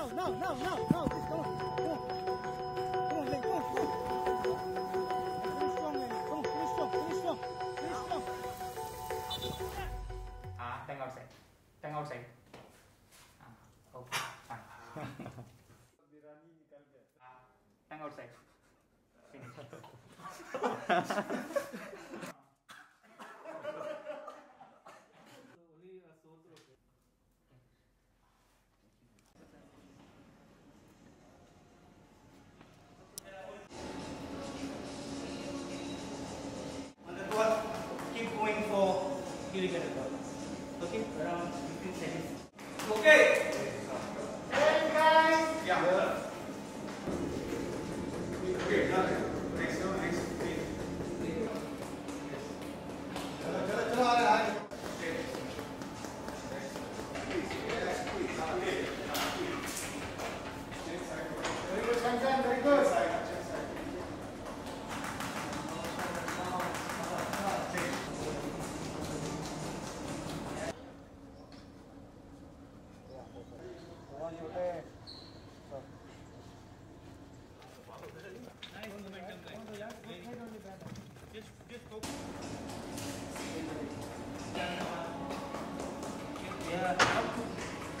no, no, no, no, no. Just come on. Come on. Come on, Lane. Come on, come on. Finish strong, Lane. Come on, finish strong, finish strong. Finish strong. À, đang outside. Đang outside. À, okay, fine. À, đang outside. Finish. get a ball. Okay, around 15 seconds. Okay. Hey guys. Yeah. Change.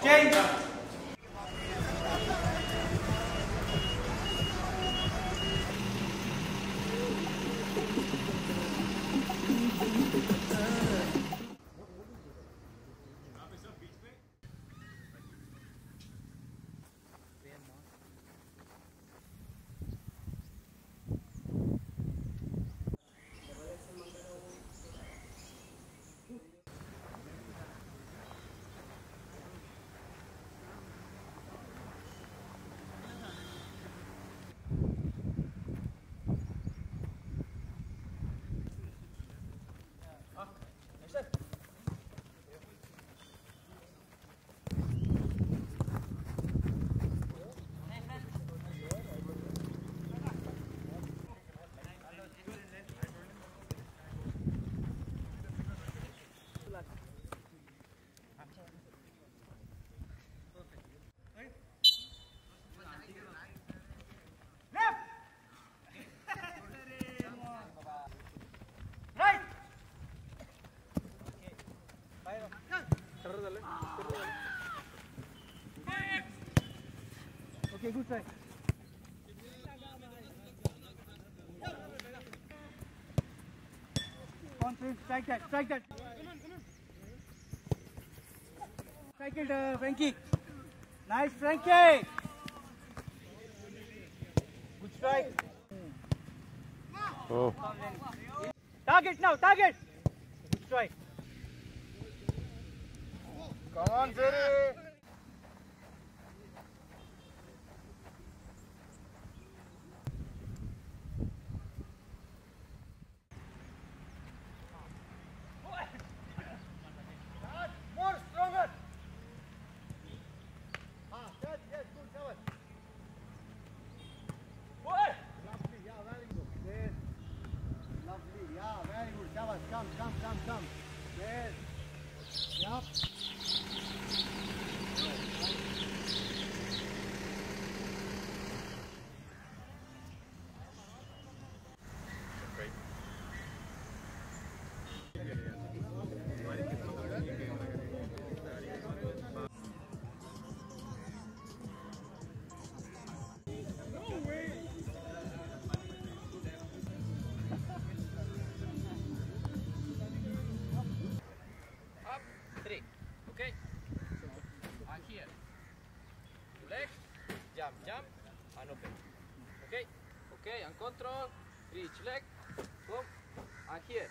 Quem? Okay, good try. On three, strike that, strike that. Strike it, uh, Frankie. Nice, Frankie. Good strike. Oh. Target now, target. Good strike. Come on, Zeri. Jump, jump, and open. Okay. Okay, and control. Reach leg. Boom. And here.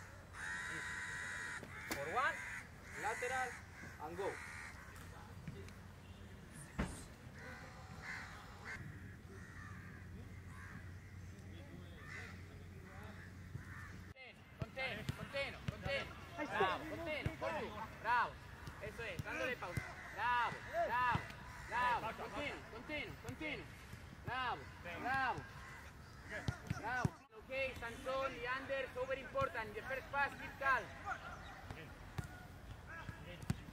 Bravo, bravo, bravo. Continuo, continuo, continuo. Bravo, bravo. Bravo. Okay, Sanson, Leander, super important. The first pass, keep calm.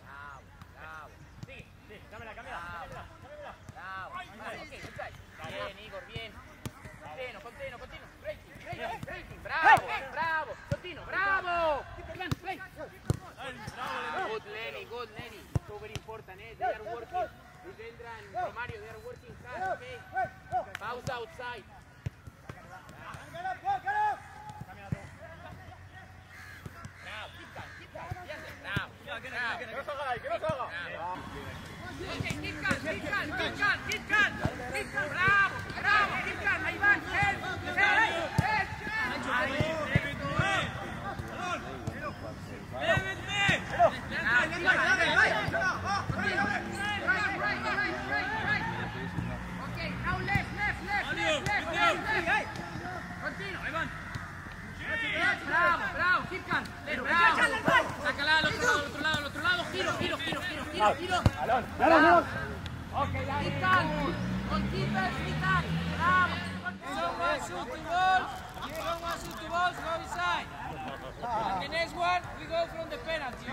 Bravo, bravo. Sí, sí, cámara, cámara, cámara, cámara. Bravo. Vale, okay. Bien, Igor, bien. Continuo, continuo, continuo. Breaking, breaking, breaking. Bravo, bravo. Continuo, bravo. Good, Lenny, good, Lenny very important, eh? They are working. Rivendra and Romario, they are working hard, okay? Pause outside. Okay, keep gun, keep gun, keep gun, keep gun, bravo, bravo, keep gun, ahí van. Giro, giro, giro, giro. Okay, keep calm. Con keepers, keep calm. Bravo. Someone shoot the balls. Someone shoot the balls, go inside. And the next one, we go from the penalty.